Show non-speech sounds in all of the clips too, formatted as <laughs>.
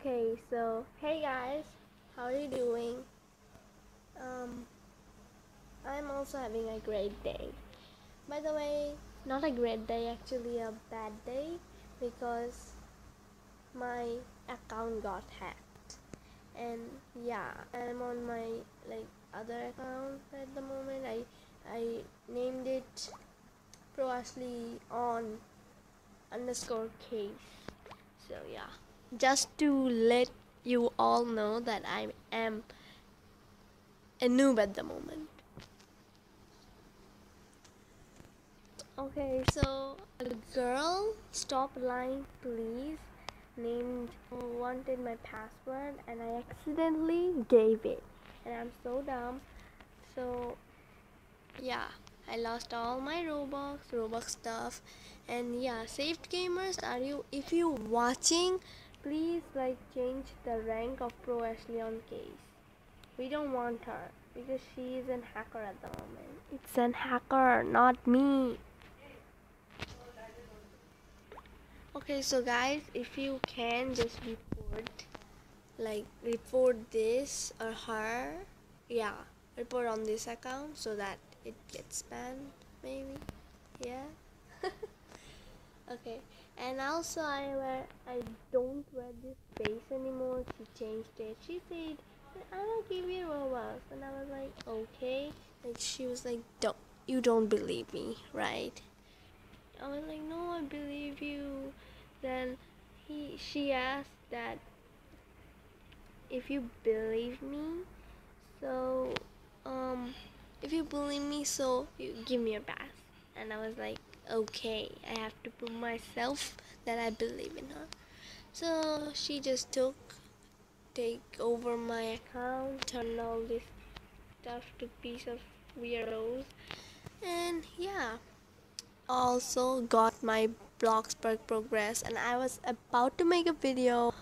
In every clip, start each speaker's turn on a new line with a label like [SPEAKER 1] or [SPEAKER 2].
[SPEAKER 1] Okay, so hey guys, how are you doing? Um, I'm also having a great day. By the way, not a great day, actually a bad day because my account got hacked. And yeah, I'm on my like other account at the moment. I I named it Pro Ashley on underscore case. So yeah just to let you all know that I am a noob at the moment. Okay, so a girl, stop lying, please, named wanted my password and I accidentally gave it. And I'm so dumb. So, yeah, I lost all my Robux, Robux stuff. And yeah, saved gamers, are you, if you watching, Please like change the rank of Pro Ashley on case. We don't want her because she is an hacker at the moment. It's an hacker, not me. Okay, so guys, if you can just report, like report this or her, yeah, report on this account so that it gets banned, maybe, yeah. <laughs> okay. And also I wear I don't wear this face anymore she changed it she said I will give you Robux and I was like okay. And she was like don't you don't believe me right? I was like no I believe you. Then he she asked that if you believe me so um if you believe me so you give me a bath. and I was like okay I have to prove myself that I believe in her. So she just took take over my account turn all this stuff to piece of weirdos and yeah. Also got my Bloxburg progress and I was about to make a video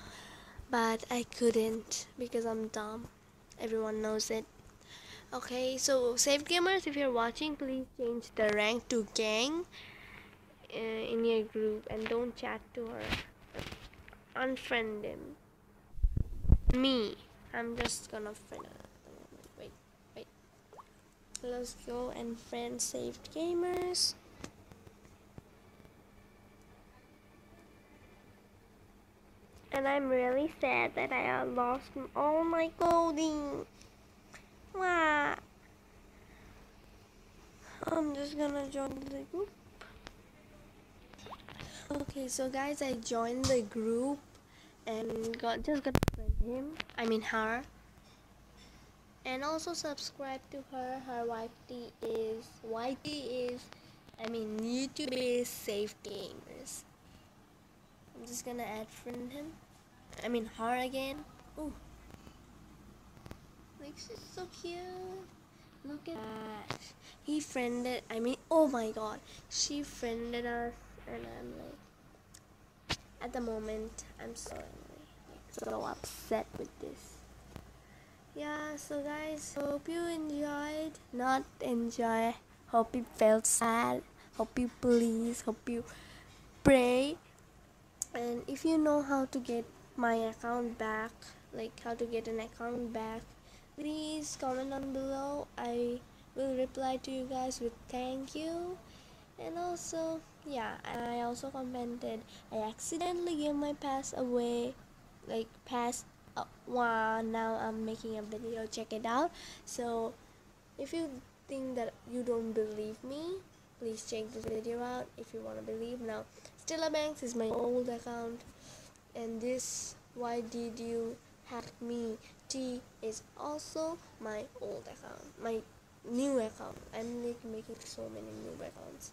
[SPEAKER 1] but I couldn't because I'm dumb. Everyone knows it. Okay so save gamers if you're watching please change the rank to gang Uh, in your group and don't chat to her unfriend him me i'm just gonna friend her wait wait let's go and friend saved gamers and I'm really sad that I lost all my clothing. Wow. I'm just gonna join the group. Okay, so guys, I joined the group and got just got friend him. I mean her. And also subscribe to her. Her YT is YT is I mean YouTube is safe gamers. I'm just gonna add friend him. I mean her again. Ooh. Like she's so cute. Look at that. He friended I mean oh my god. She friended us and I'm like at the moment I'm so angry, like so upset with this. Yeah, so guys, hope you enjoyed. Not enjoy. Hope you felt sad. Hope you please. Hope you pray. And if you know how to get my account back, like how to get an account back, please comment down below. I will reply to you guys with thank you and also yeah i also commented i accidentally gave my pass away like pass uh, now i'm making a video check it out. So if you think that you don't believe me please check this video out if you want to believe. Now stella banks is my old account and this why did you hack me? T is also my old account my new account. I'm like making so many new accounts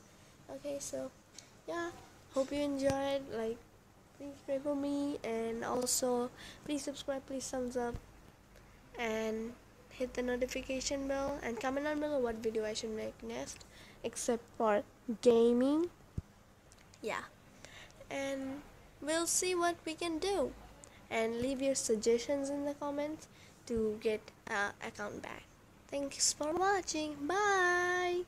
[SPEAKER 1] okay so yeah. Hope you enjoyed like please pray for me and also please subscribe please thumbs up and hit the notification bell and comment down below what video I should make next except for gaming. Yeah. And we'll see what we can do. And leave your suggestions in the comments to get uh, account back. Thanks for watching. Bye